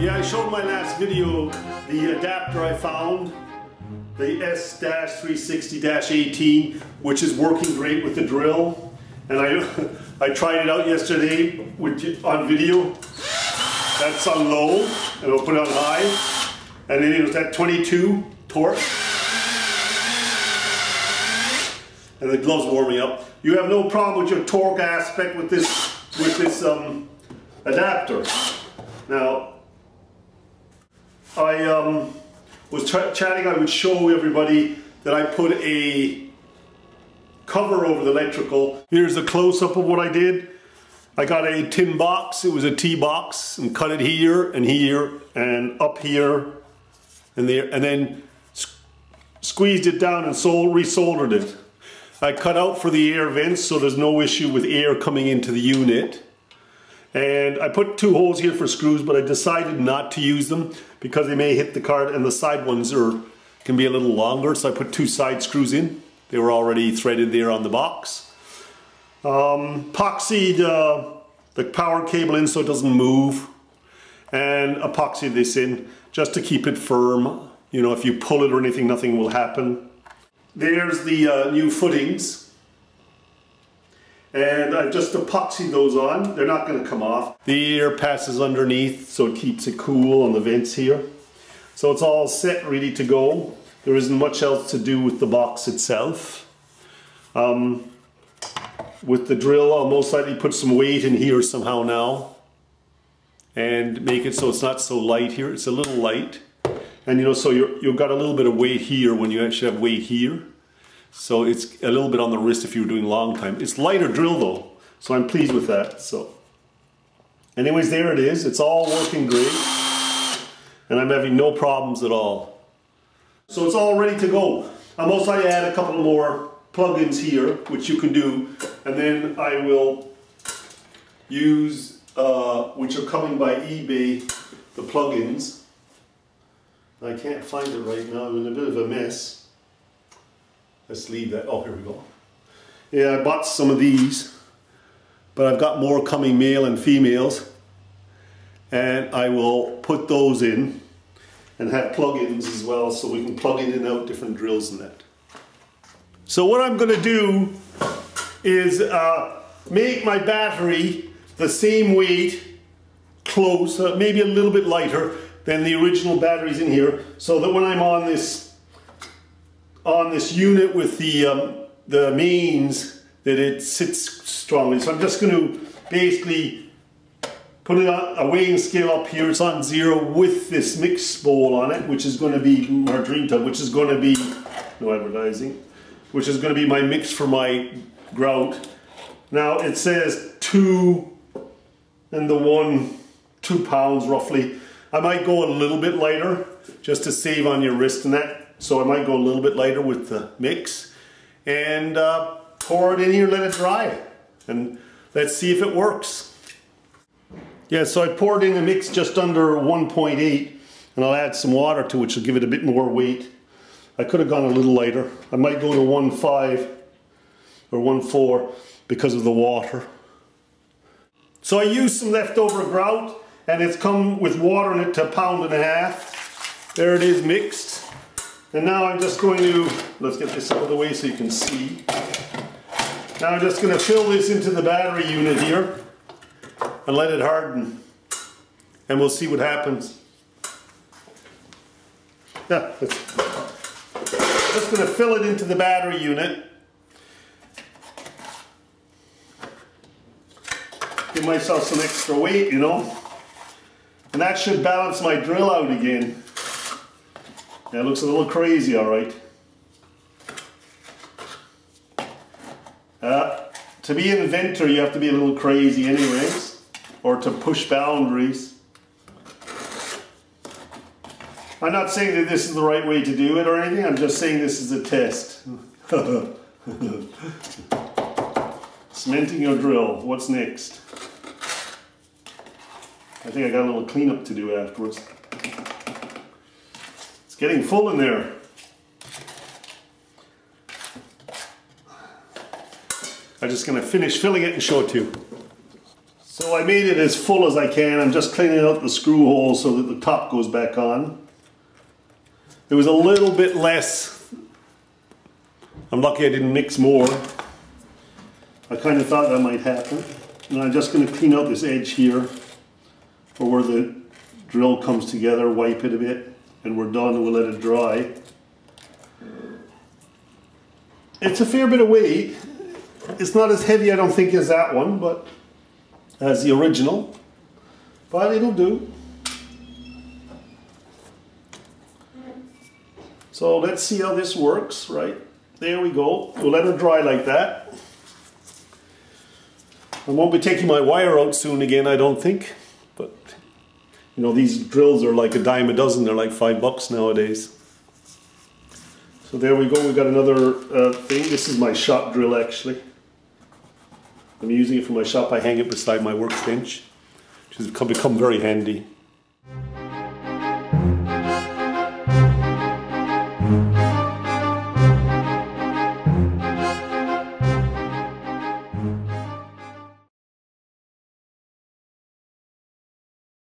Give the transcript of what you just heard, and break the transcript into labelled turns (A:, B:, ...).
A: Yeah, I showed my last video the adapter I found, the S-360-18, which is working great with the drill. And I, I tried it out yesterday with, on video. That's on low, and we'll put it on high. And then it was at 22 torque. And the gloves warming up. You have no problem with your torque aspect with this, with this um, adapter. Now, I um, was chatting, I would show everybody that I put a cover over the electrical. Here's a close-up of what I did. I got a tin box, it was a T-box, and cut it here and here and up here and there, and then squeezed it down and sold, resoldered it. I cut out for the air vents so there's no issue with air coming into the unit. And I put two holes here for screws, but I decided not to use them because they may hit the card and the side ones are can be a little longer. So I put two side screws in. They were already threaded there on the box. Um, epoxied uh, the power cable in so it doesn't move. And epoxy this in just to keep it firm. You know, if you pull it or anything, nothing will happen. There's the uh, new footings and I just epoxy those on. They're not going to come off. The air passes underneath so it keeps it cool on the vents here. So it's all set, ready to go. There isn't much else to do with the box itself. Um, with the drill, I'll most likely put some weight in here somehow now and make it so it's not so light here. It's a little light. And you know, so you you've got a little bit of weight here when you actually have weight here. So it's a little bit on the wrist if you're doing long time. It's lighter drill though, so I'm pleased with that. So, anyways, there it is. It's all working great, and I'm having no problems at all. So it's all ready to go. I'm also going to add a couple more plugins here, which you can do, and then I will use, uh, which are coming by eBay, the plugins. I can't find it right now. I'm in a bit of a mess. Let's leave that. Oh, here we go. Yeah, I bought some of these, but I've got more coming male and females. And I will put those in and have plugins as well so we can plug in and out different drills and that. So what I'm going to do is uh, make my battery the same weight, close, uh, maybe a little bit lighter than the original batteries in here so that when I'm on this on this unit with the, um, the mains that it sits strongly. So I'm just going to basically put it on a weighing scale up here. It's on zero with this mix bowl on it, which is going to be Margarita, which is going to be, no advertising, which is going to be my mix for my grout. Now it says two and the one, two pounds roughly. I might go a little bit lighter just to save on your wrist and that so I might go a little bit lighter with the mix and uh, pour it in here, let it dry. And let's see if it works. Yeah, so I poured in a mix just under 1.8 and I'll add some water to it, which will give it a bit more weight. I could have gone a little lighter. I might go to 1.5 or 1.4 because of the water. So I used some leftover grout and it's come with water in it to a pound and a half. There it is mixed. And now I'm just going to, let's get this out of the way so you can see. Now I'm just going to fill this into the battery unit here and let it harden. And we'll see what happens. Yeah, just going to fill it into the battery unit. Give myself some extra weight, you know. And that should balance my drill out again. Yeah, it looks a little crazy, all right. Uh, to be an inventor, you have to be a little crazy anyways, or to push boundaries. I'm not saying that this is the right way to do it or anything, I'm just saying this is a test. Cementing your drill, what's next? I think I got a little cleanup to do afterwards getting full in there. I'm just going to finish filling it and show it to you. So I made it as full as I can. I'm just cleaning out the screw hole so that the top goes back on. There was a little bit less. I'm lucky I didn't mix more. I kind of thought that might happen. And I'm just going to clean out this edge here or where the drill comes together, wipe it a bit, and we're done and we'll let it dry. It's a fair bit of weight. It's not as heavy, I don't think, as that one, but as the original. But it'll do. So let's see how this works, right? There we go. We'll let it dry like that. I won't be taking my wire out soon again, I don't think. You know, these drills are like a dime a dozen. They're like five bucks nowadays. So there we go. We've got another uh, thing. This is my shop drill, actually. I'm using it for my shop. I hang it beside my workbench, which has become very handy.